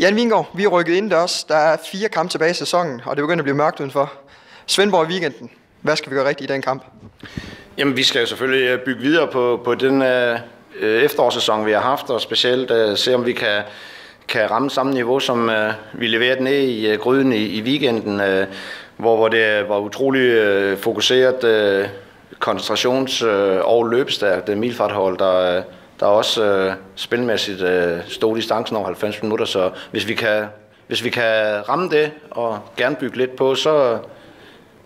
Jan Vingård, vi er rykket indendørs. Der er fire kampe tilbage i sæsonen, og det begynder at blive mørkt udenfor. Svendborg i weekenden. Hvad skal vi gøre rigtigt i den kamp? Jamen, vi skal jo selvfølgelig øh, bygge videre på, på den øh, øh, efterårssæson, vi har haft, og specielt øh, se, om vi kan, kan ramme samme niveau, som øh, vi leverede ned i øh, gryden i, i weekenden, øh, hvor, hvor det var utrolig øh, fokuseret øh, koncentrations- øh, og løbestærkt milfarthold, der, øh, der også øh, spilmæssigt øh, stod distancen over 90 minutter, så hvis vi kan, hvis vi kan ramme det og gerne bygge lidt på, så,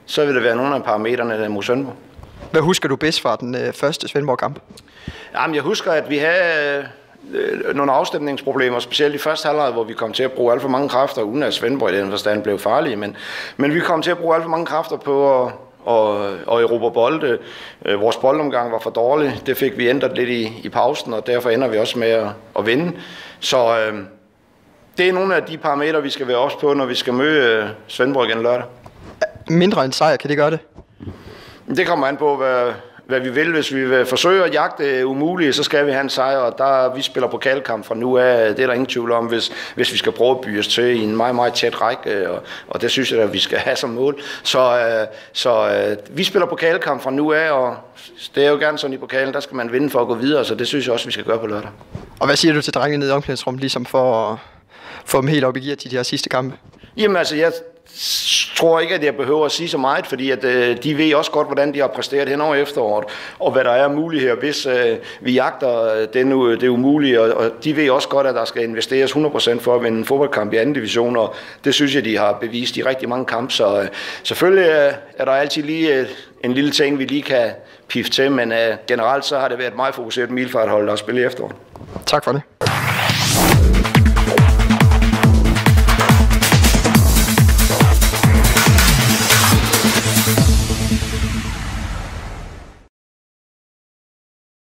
så vil det være nogle af parametrene mod Sønderborg. Hvad husker du bedst fra den øh, første Svendborg-kamp? Jamen, jeg husker, at vi havde øh, nogle afstemningsproblemer, specielt i første halvleg, hvor vi kom til at bruge alt for mange kræfter, uden at Svendborg i den forstand blev farlige, men, men vi kom til at bruge alt for mange kræfter på at og, og Europa bolde. Øh, vores boldomgang var for dårlig. Det fik vi ændret lidt i, i pausen, og derfor ender vi også med at, at vinde. Så øh, det er nogle af de parametre, vi skal være også på, når vi skal møde øh, Svendborg igen lørdag. Mindre end sejr, kan det gøre det? Det kommer an på, hvad, hvad vi vil. Hvis vi vil forsøge at jagte umulige, så skal vi have en sejr, og der, vi spiller pokalkamp fra nu af. Det er der ingen tvivl om, hvis, hvis vi skal prøve at byde os til i en meget, meget tæt række, og, og det synes jeg, at vi skal have som mål. Så, øh, så øh, vi spiller pokalkamp fra nu af, og det er jo gerne sådan i pokalen, der skal man vinde for at gå videre, så det synes jeg også, vi skal gøre på lørdag. Og hvad siger du til drengene nede i omklædningsrummet, ligesom for at få dem helt op i gear til de her sidste kampe? Jamen altså, jeg tror ikke, at jeg behøver at sige så meget, fordi at, øh, de ved også godt, hvordan de har præsteret hen over efteråret, og hvad der er muligt her, hvis øh, vi jagter øh, den, nu, det umulige, og, og de ved også godt, at der skal investeres 100% for at vinde en fodboldkamp i anden division, og det synes jeg, de har bevist i rigtig mange kampe, så øh, selvfølgelig øh, er der altid lige øh, en lille ting, vi lige kan pifte til, men øh, generelt så har det været meget fokuseret milfarthold, der har spillet i efteråret. Tak for det.